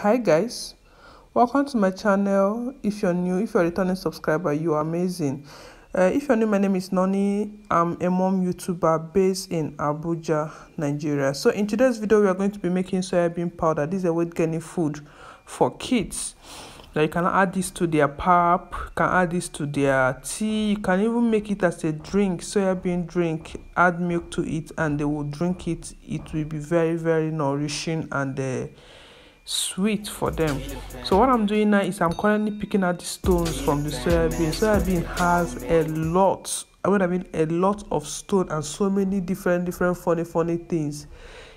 hi guys welcome to my channel. If you're new if you're a returning subscriber you are amazing. Uh, if you're new my name is Nonnie. I'm a mom youtuber based in abuja nigeria. So in today's video we are going to be making soybean powder. This is a weight gaining food for kids. Now you can add this to their pap you can add this to their tea you can even make it as a drink soybean drink. Add milk to it and they will drink it. It will be very very nourishing and uh, sweet for them. So what i'm doing now is i'm currently picking out the stones from the soybean. Soybean has a lot i mean i mean a lot of stone and so many different different funny funny things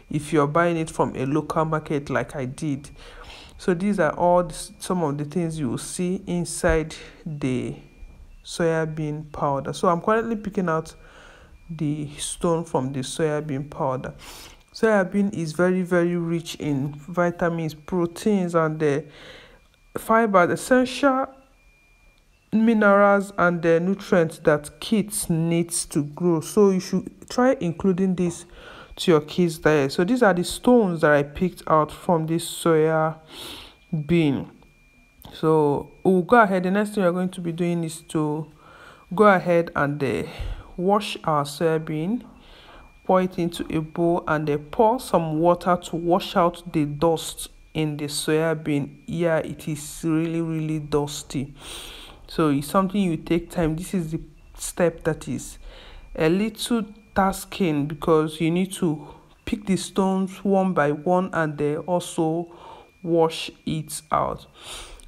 if you're buying it from a local market like i did. So these are all the, some of the things you will see inside the soybean powder. So i'm currently picking out the stone from the soybean powder soybean is very very rich in vitamins proteins and the fiber the essential minerals and the nutrients that kids needs to grow. So you should try including this to your kids diet. So these are the stones that i picked out from this soya bean. So we'll go ahead the next thing we're going to be doing is to go ahead and uh, wash our soybean pour it into a bowl and then pour some water to wash out the dust in the soybean. Yeah it is really really dusty. So it's something you take time. This is the step that is a little tasking because you need to pick the stones one by one and then also wash it out.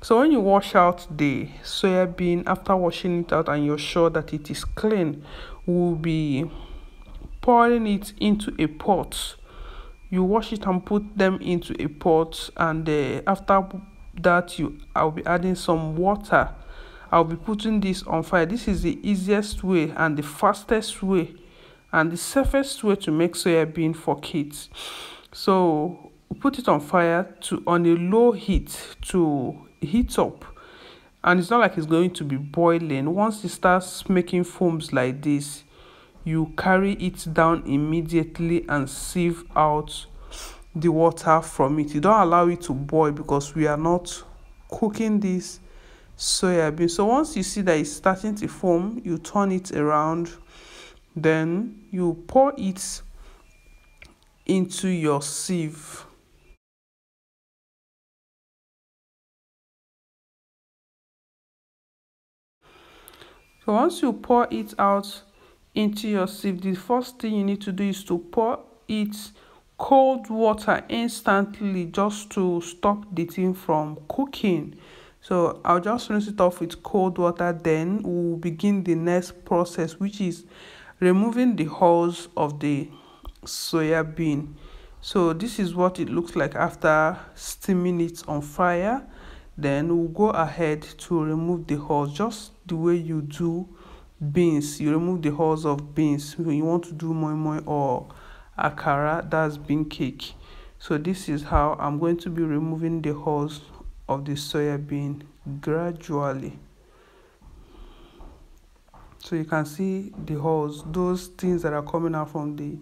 So when you wash out the soya bean after washing it out and you're sure that it is clean will be pouring it into a pot. You wash it and put them into a pot and uh, after that you i'll be adding some water. I'll be putting this on fire. This is the easiest way and the fastest way and the safest way to make soya bean for kids. So put it on fire to on a low heat to heat up. And it's not like it's going to be boiling. Once it starts making foams like this you carry it down immediately and sieve out the water from it. You don't allow it to boil because we are not cooking this soya bean so once you see that it's starting to foam you turn it around. Then you pour it into your sieve. So once you pour it out into your sieve the first thing you need to do is to pour it cold water instantly just to stop the thing from cooking. So i'll just rinse it off with cold water then we'll begin the next process which is removing the hulls of the soya bean. So this is what it looks like after steaming it on fire. Then we'll go ahead to remove the hulls just the way you do beans. You remove the hulls of beans. When you want to do moi moi or akara that's bean cake. So this is how i'm going to be removing the hulls of the soya bean gradually. So you can see the hulls those things that are coming out from the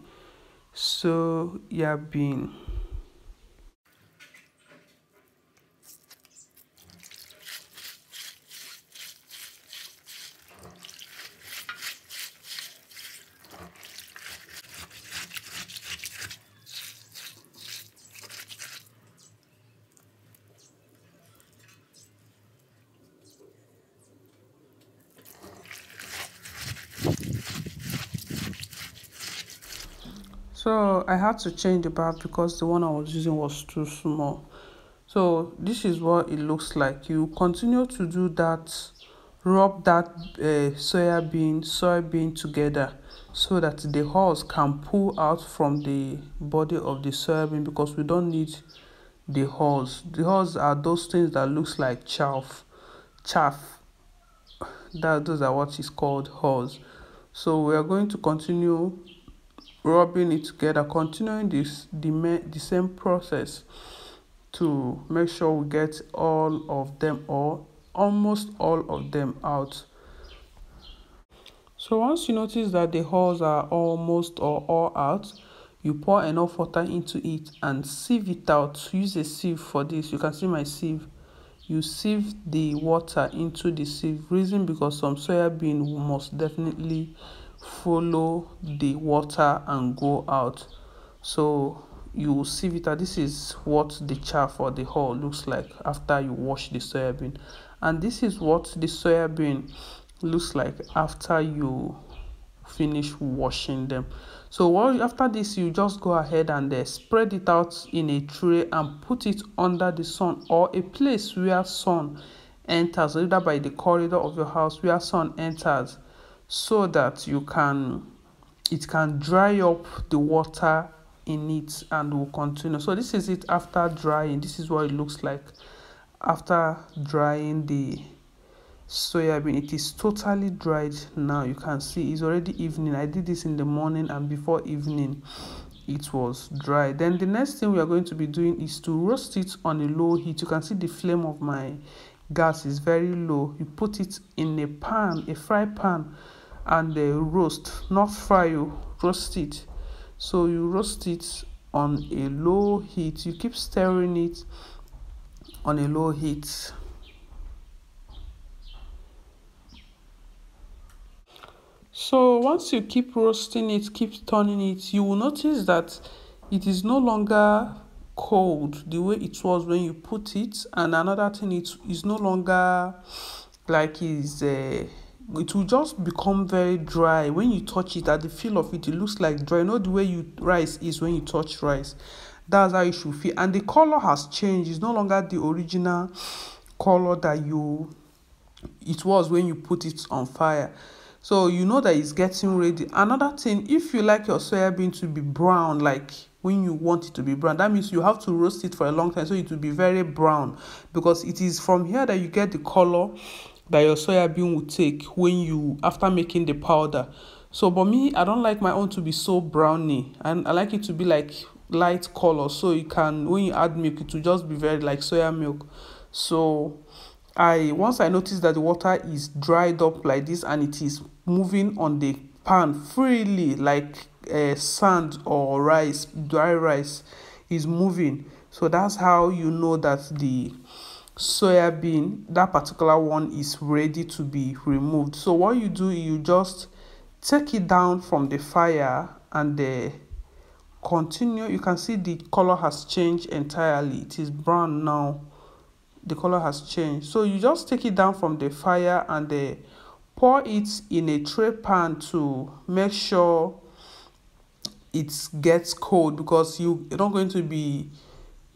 soya bean so i had to change the bath because the one i was using was too small. So this is what it looks like. You continue to do that rub that uh, soya bean soybean together so that the hulls can pull out from the body of the soybean because we don't need the hulls the hulls are those things that looks like chaff chaff. That those are what is called hulls so we are going to continue rubbing it together continuing this the, the same process to make sure we get all of them or almost all of them out. So once you notice that the holes are almost or all out you pour enough water into it and sieve it out. Use a sieve for this. You can see my sieve. You sieve the water into the sieve. Reason because some soya bean must definitely follow the water and go out. So you sieve it out this is what the chaff or the hull looks like after you wash the soya bean and this is what the soya bean looks like after you finish washing them. So after this you just go ahead and uh, spread it out in a tray and put it under the sun or a place where sun enters either by the corridor of your house where sun enters so that you can it can dry up the water in it and will continue. So this is it after drying. This is what it looks like after drying the soya bean it is totally dried now. You can see it's already evening. I did this in the morning and before evening it was dry. Then the next thing we are going to be doing is to roast it on a low heat. You can see the flame of my gas is very low you put it in a pan a fry pan and uh, roast not fry you roast it. So you roast it on a low heat you keep stirring it on a low heat. So once you keep roasting it keep turning it you will notice that it is no longer cold the way it was when you put it and another thing it is no longer like is uh, it will just become very dry. When you touch it at the feel of it it looks like dry. Not the way you rice is when you touch rice. That's how you should feel. And the color has changed. It's no longer the original color that you it was when you put it on fire. So you know that it's getting ready. Another thing if you like your soybean to be brown like when you want it to be brown. That means you have to roast it for a long time so it will be very brown. Because it is from here that you get the color that your soya bean will take when you after making the powder. So but me i don't like my own to be so browny. And i like it to be like light color. So you can when you add milk it will just be very like soya milk. So i once i notice that the water is dried up like this and it is moving on the pan freely like uh, sand or rice dry rice is moving. So that's how you know that the soya bean that particular one is ready to be removed. So what you do you just take it down from the fire and the continue you can see the color has changed entirely. It is brown now. The color has changed. So you just take it down from the fire and the pour it in a tray pan to make sure it gets cold because you, you're not going to be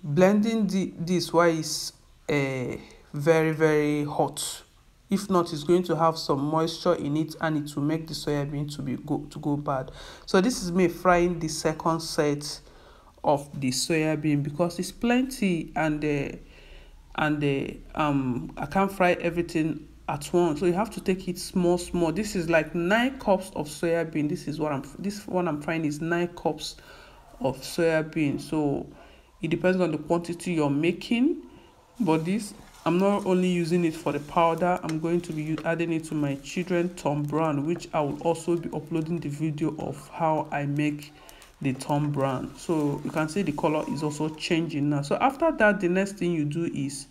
blending the, this while it's uh, very very hot. If not it's going to have some moisture in it and it will make the soya bean to be go to go bad. So this is me frying the second set of the soya bean because it's plenty and uh, and uh, um i can't fry everything at once so you have to take it small small. This is like nine cups of soya bean this is what i'm this one i'm trying is nine cups of soya bean so it depends on the quantity you're making but this i'm not only using it for the powder i'm going to be adding it to my children tom brown which i will also be uploading the video of how i make the tom brown. So you can see the color is also changing now. So after that the next thing you do is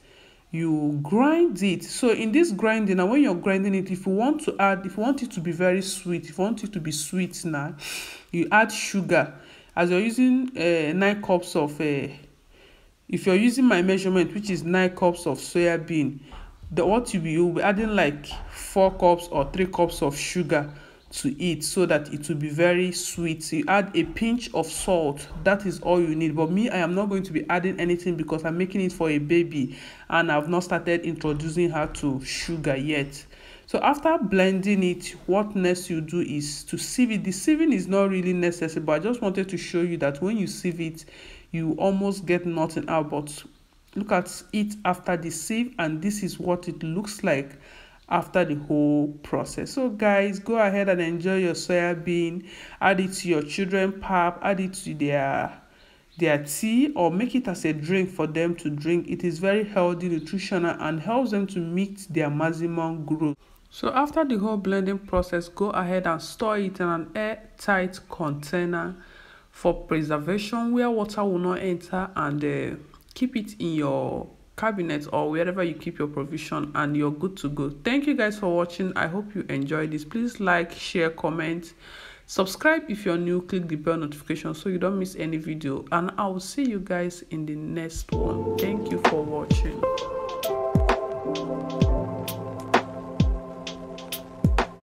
you grind it. So in this grinding now when you're grinding it if you want to add if you want it to be very sweet if you want it to be sweet now you add sugar. As you're using uh, nine cups of uh, if you're using my measurement which is nine cups of soya bean the what you you'll be adding like four cups or three cups of sugar to it so that it will be very sweet. You add a pinch of salt. That is all you need. But me i am not going to be adding anything because i'm making it for a baby and i've not started introducing her to sugar yet. So after blending it what next you do is to sieve it. The sieving is not really necessary but i just wanted to show you that when you sieve it you almost get nothing out. But look at it after the sieve and this is what it looks like after the whole process. So guys go ahead and enjoy your soya bean add it to your children pap add it to their their tea or make it as a drink for them to drink. It is very healthy nutritional and helps them to meet their maximum growth. So after the whole blending process go ahead and store it in an airtight container for preservation where water will not enter and uh, keep it in your cabinet or wherever you keep your provision and you're good to go. Thank you guys for watching. I hope you enjoyed this. Please like share comment. Subscribe if you're new. Click the bell notification so you don't miss any video. And i will see you guys in the next one. Thank you for watching